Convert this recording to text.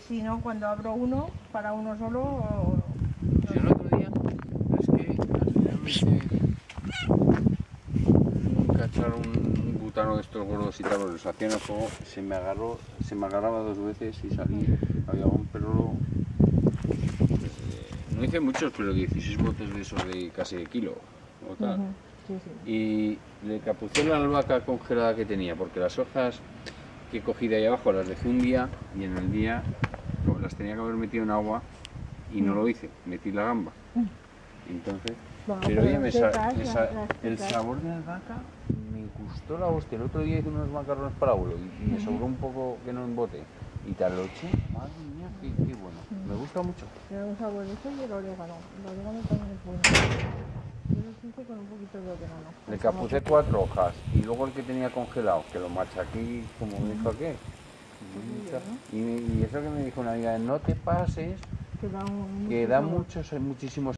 porque si no, cuando abro uno, para uno solo... Yo el otro día, es que finalmente cachar un, gutano de estos gordos y tal, los hacían el fuego, se me agarró, se me agarraba dos veces y salí. Había un perro. eh, no hice muchos, pero 16 botes de esos de casi de kilo o tal. Ujú, Sí, sí. Y le capucé la albahaca congelada que tenía, porque las hojas que cogí de ahí abajo las dejé un día y en el día las tenía que haber metido en agua y no lo hice, metí la gamba. Entonces, Bueno, pero oye, me sa- me sa- el sabor de la albahaca me gustó la hostia. El otro día hice unos macarrones para abuelo y, y me sobró un poco que no embote. Y tal lo eché, madre mía, qué, qué bueno. Me gusta mucho. Un sabor eso y el orégano. El orégano también es bueno. Con un poquito de. Le capucé cuatro hojas y luego el que tenía congelado, que lo machaqué como me dijo aquel. Y, y eso que me dijo una amiga, no te pases, Que da un... que da muchos, muchísimos